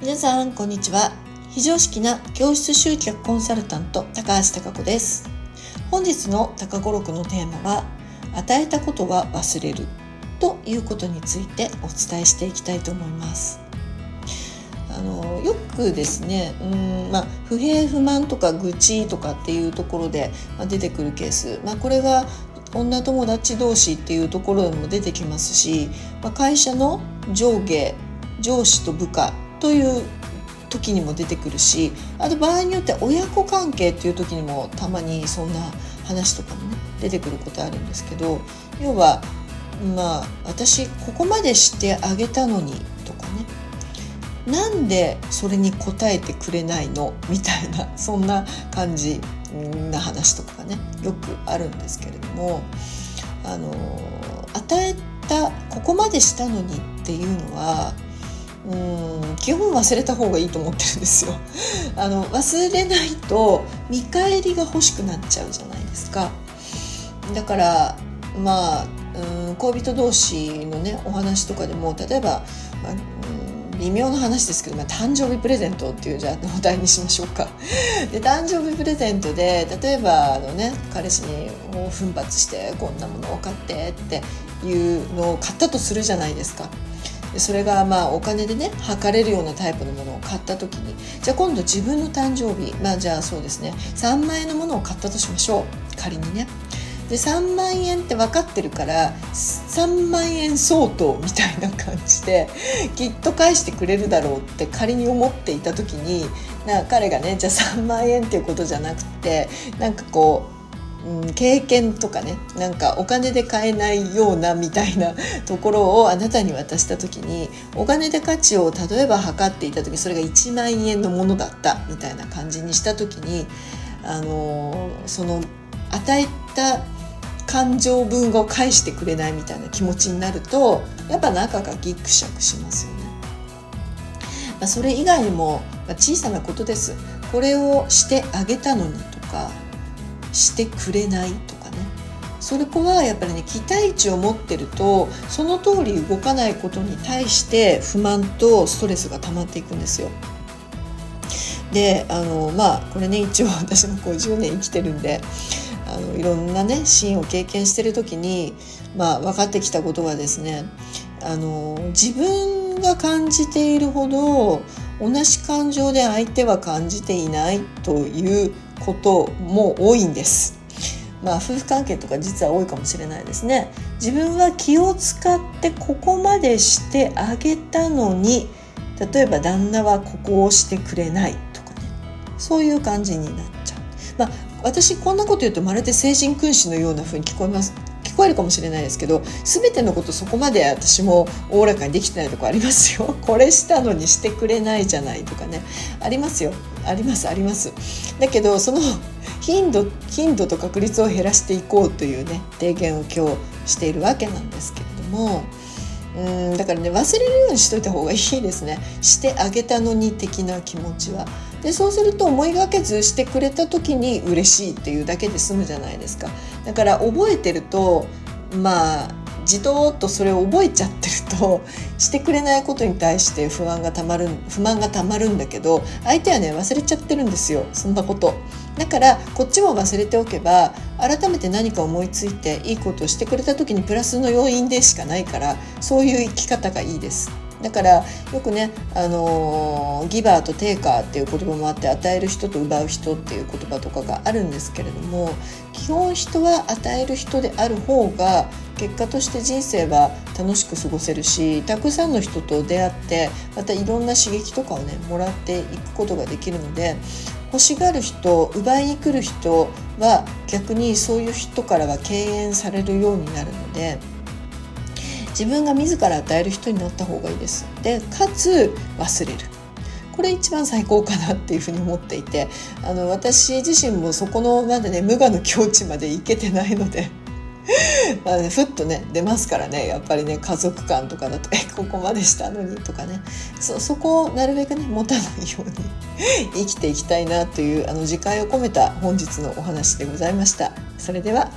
皆さんこんにちは。非常識な教室集客コンサルタント高橋貴子です。本日の高語録のテーマは与えたことは忘れるということについてお伝えしていきたいと思います。あのよくですねうん、まあ、不平不満とか愚痴とかっていうところで、まあ、出てくるケース、まあ、これが女友達同士っていうところでも出てきますし、まあ、会社の上下上司と部下という時にも出てくるしあと場合によっては親子関係っていう時にもたまにそんな話とかもね出てくることあるんですけど要はまあ私ここまでしてあげたのにとかねなんでそれに応えてくれないのみたいな そんな感じな話とかがねよくあるんですけれどもあの与えたここまでしたのにっていうのはうん基本忘れた方がいいと思ってるんですよ。あの忘れないと見返りが欲しくなっちゃうじゃないですか。だからまあうん恋人同士のねお話とかでも例えば、まあ微妙な話ですけど、まあ、誕生日プレゼントっていうじゃあお題にしましょうか。で誕生日プレゼントで例えばあのね彼氏に奮発してこんなものを買ってっていうのを買ったとするじゃないですか。それがまあお金でね測れるようなタイプのものを買った時にじゃあ今度自分の誕生日まあじゃあそうですね3万円のものを買ったとしましょう。仮にね。で3万円って分かってるから3万円相当みたいな感じできっと返してくれるだろうって仮に思っていた時にな彼がねじゃあ3万円っていうことじゃなくてなんかこう、うん、経験とかねなんかお金で買えないようなみたいな ところをあなたに渡した時にお金で価値を例えば測っていた時それが1万円のものだったみたいな感じにした時にあのその与えた感情分を返してくれないみたいな気持ちになるとやっぱ中がギクシャクしますよね。まあ、それ以外にも、まあ、小さなことです。これをしてあげたのにとかしてくれないとかねそれ子はやっぱりね期待値を持ってるとその通り動かないことに対して不満とストレスが溜まっていくんですよ。であのまあこれね一応私も50年生きてるんであのいろんなねシーンを経験してる時に、まあ、分かってきたことはですねあの自分が感じているほど同じ感情で相手は感じていないということも多いんです。まあ、夫婦関係とか実は多いかもしれないですね。自分は気を使ってここまでしてあげたのに例えば旦那はここをしてくれないとかねそういう感じになっちゃう。まあ、私こんなこと言うとまるで聖人君子のような風に聞こえます聞こえるかもしれないですけど全てのことそこまで私もおおらかにできてないとこありますよ。これしたのにしてくれないじゃないとかね。ありますよ。あります。あります。だけどその頻度頻度と確率を減らしていこうというね提言を今日しているわけなんですけれどもうんだからね忘れるようにしといた方がいいですね。してあげたのに的な気持ちは。でそうすると思いがけずしてくれた時に嬉しいっていうだけで済むじゃないですか。だから覚えてるとまあじとっとそれを覚えちゃってるとしてくれないことに対して不安がたまる不満がたまるんだけど相手はね忘れちゃってるんですよ。そんなこと。だからこっちも忘れておけば改めて何か思いついていいことをしてくれた時にプラスの要因でしかないからそういう生き方がいいです。だからよくね、あの、ギバーとテイカーっていう言葉もあって与える人と奪う人っていう言葉とかがあるんですけれども基本人は与える人である方が結果として人生は楽しく過ごせるしたくさんの人と出会ってまたいろんな刺激とかをねもらっていくことができるので欲しがる人奪いに来る人は逆にそういう人からは敬遠されるようになるので。自分が自ら与える人になった方がいいです。でかつ忘れる。これ一番最高かなっていうふうに思っていてあの私自身もそこのまでね無我の境地までいけてないので まあね、ふっとね出ますからねやっぱりね家族間とかだと「えここまでしたのに」とかねそそこをなるべくね持たないように生きていきたいなというあの自戒を込めた本日のお話でございました。それでは